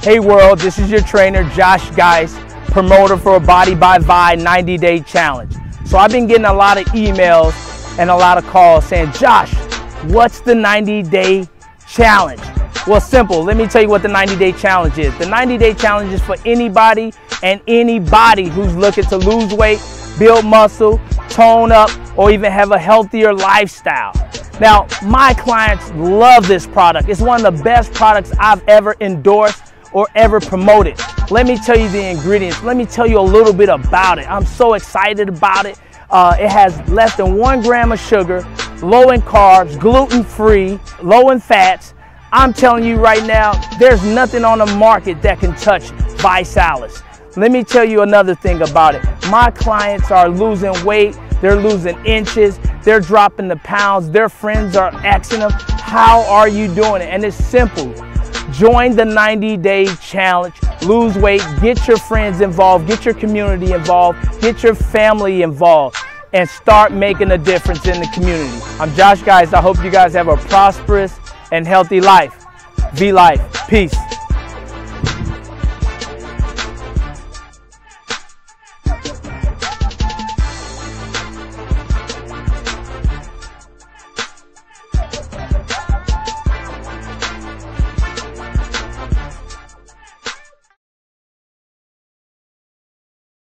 Hey world, this is your trainer, Josh Guise, promoter for a Body by Vi 90 Day Challenge. So I've been getting a lot of emails and a lot of calls saying, Josh, what's the 90 Day Challenge? Well, simple. Let me tell you what the 90 Day Challenge is. The 90 Day Challenge is for anybody and anybody who's looking to lose weight, build muscle, tone up, or even have a healthier lifestyle. Now, my clients love this product. It's one of the best products I've ever endorsed or ever promoted. Let me tell you the ingredients. Let me tell you a little bit about it. I'm so excited about it. Uh, it has less than one gram of sugar, low in carbs, gluten free, low in fats. I'm telling you right now, there's nothing on the market that can touch ViSalus. Let me tell you another thing about it. My clients are losing weight, they're losing inches, they're dropping the pounds, their friends are asking them, How are you doing it? And it's simple. Join the 90 day challenge, lose weight, get your friends involved, get your community involved, get your family involved, and start making a difference in the community. I'm Josh Guise. I hope you guys have a prosperous and healthy life. Be Life. Peace.